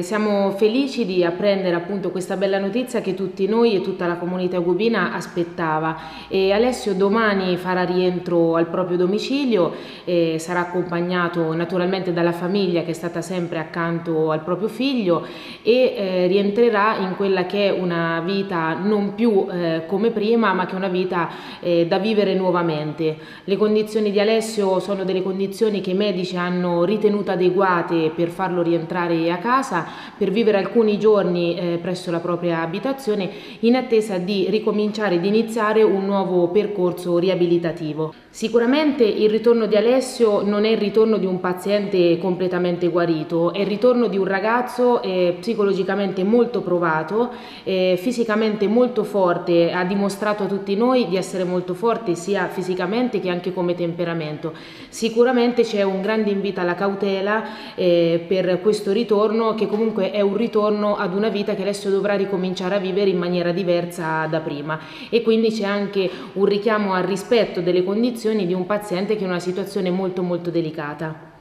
Siamo felici di apprendere appunto questa bella notizia che tutti noi e tutta la comunità gubina aspettava e Alessio domani farà rientro al proprio domicilio e sarà accompagnato naturalmente dalla famiglia che è stata sempre accanto al proprio figlio e eh, rientrerà in quella che è una vita non più eh, come prima ma che è una vita eh, da vivere nuovamente. Le condizioni di Alessio sono delle condizioni che i medici hanno ritenuto adeguate per farlo rientrare a casa per vivere alcuni giorni eh, presso la propria abitazione in attesa di ricominciare, di iniziare un nuovo percorso riabilitativo. Sicuramente il ritorno di Alessio non è il ritorno di un paziente completamente guarito, è il ritorno di un ragazzo eh, psicologicamente molto provato, eh, fisicamente molto forte, ha dimostrato a tutti noi di essere molto forte sia fisicamente che anche come temperamento. Sicuramente c'è un grande invito alla cautela eh, per questo ritorno che comunque è un ritorno ad una vita che adesso dovrà ricominciare a vivere in maniera diversa da prima e quindi c'è anche un richiamo al rispetto delle condizioni di un paziente che è in una situazione molto molto delicata.